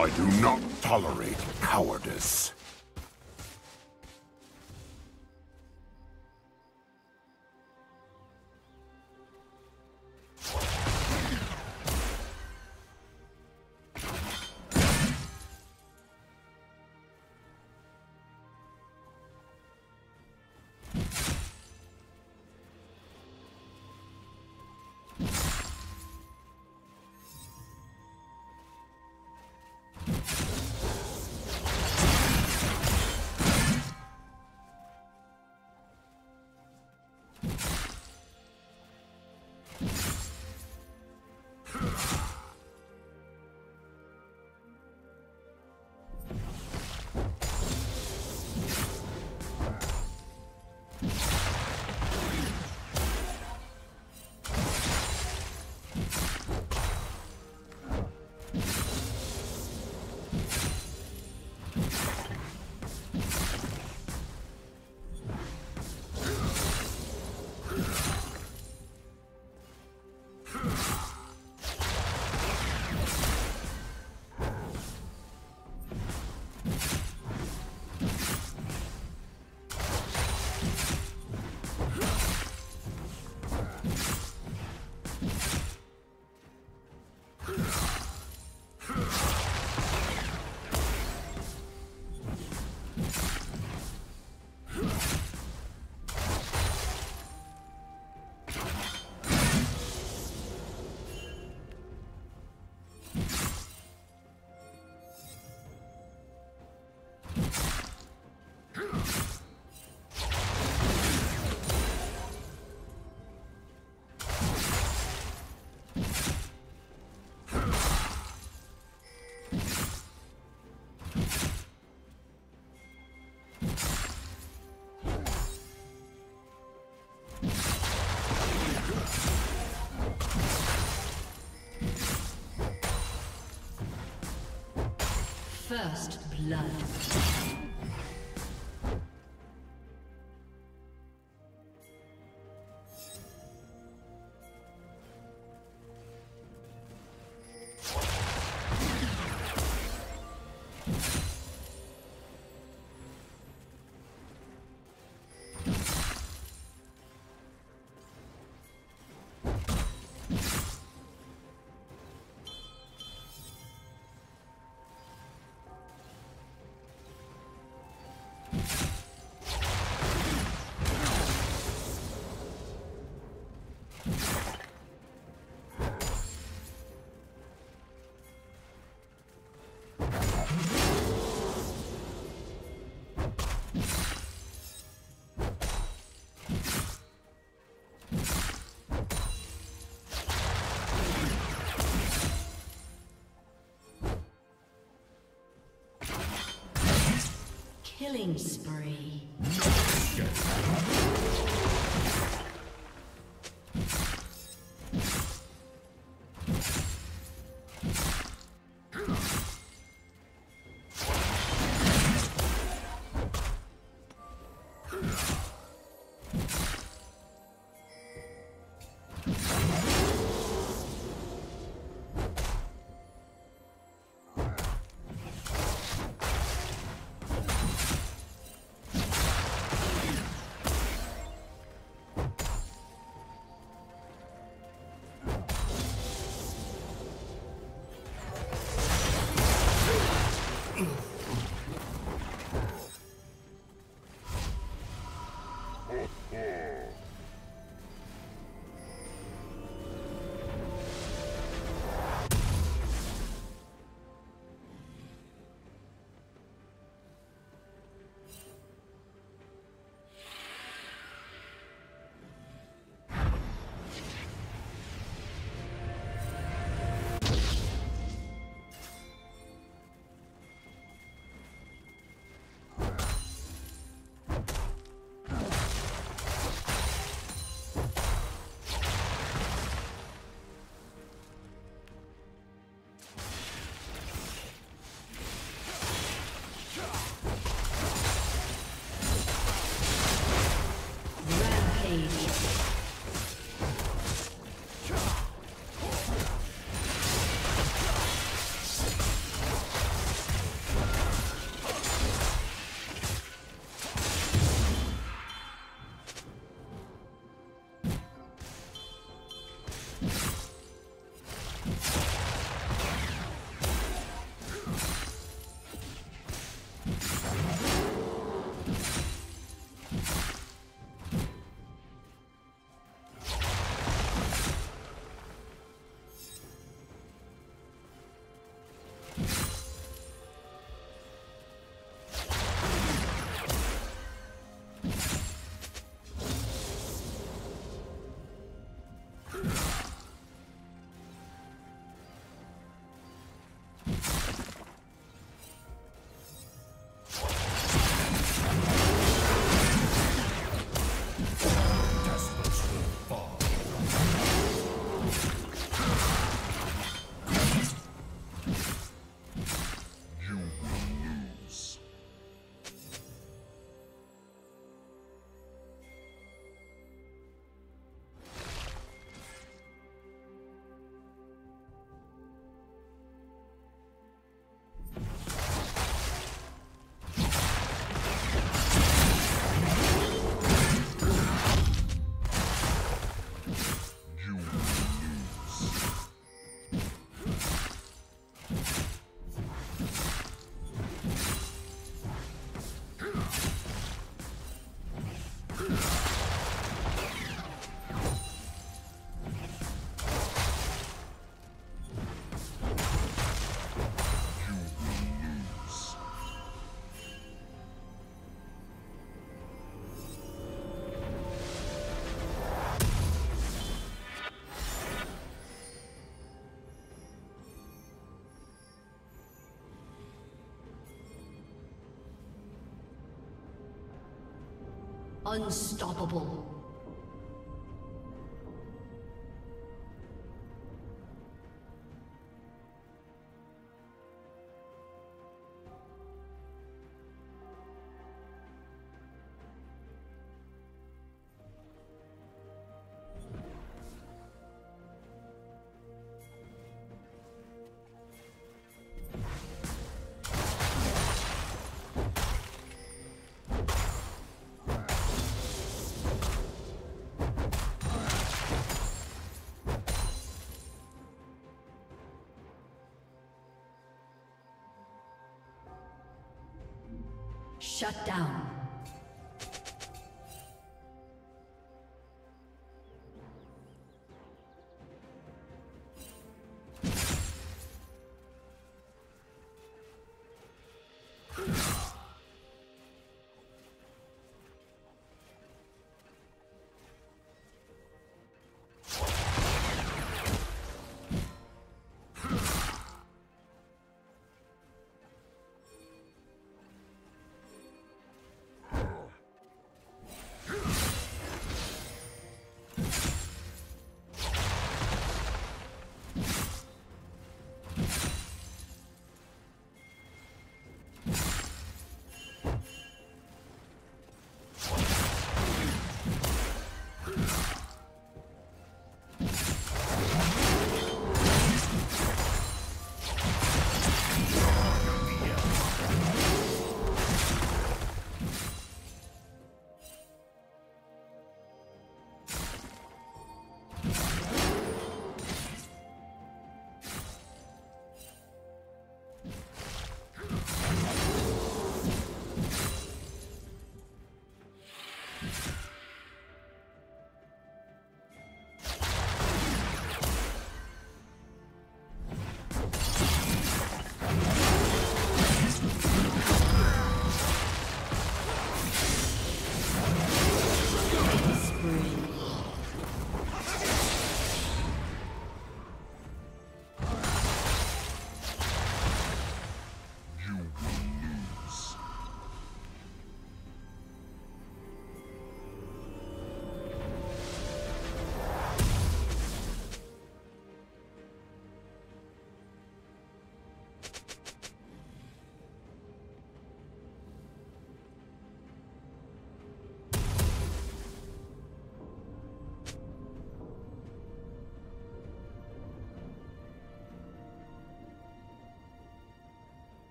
I do not tolerate cowardice. First blood. Killing spree. Unstoppable. Shut down.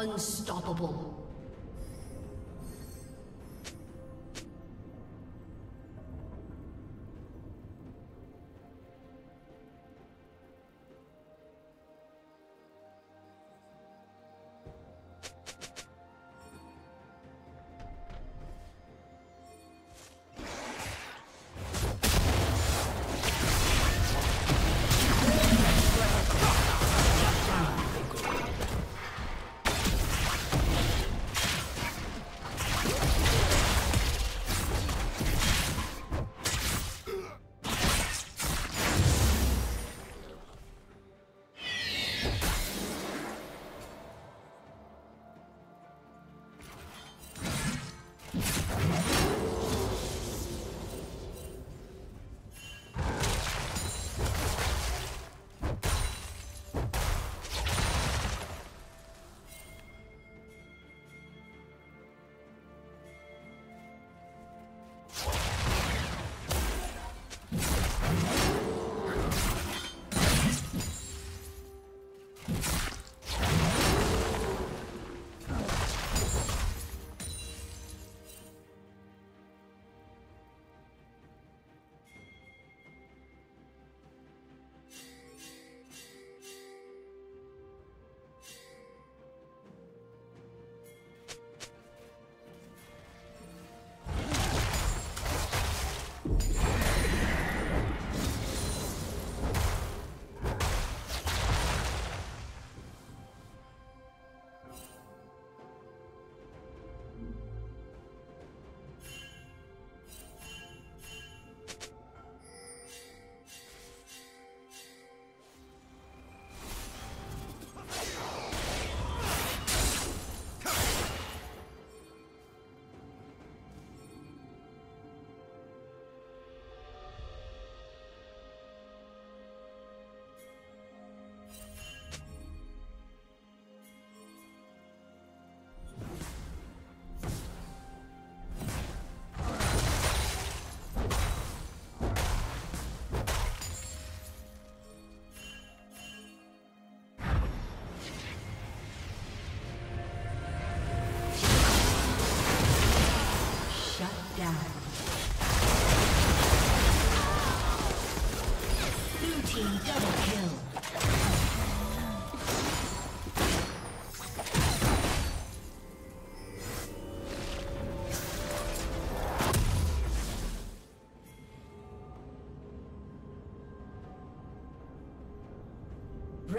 Unstoppable.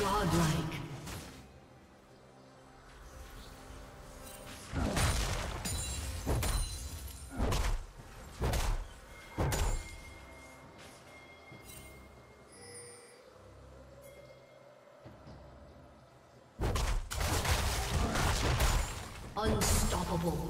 Godlike. Unstoppable.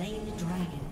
slain the dragon.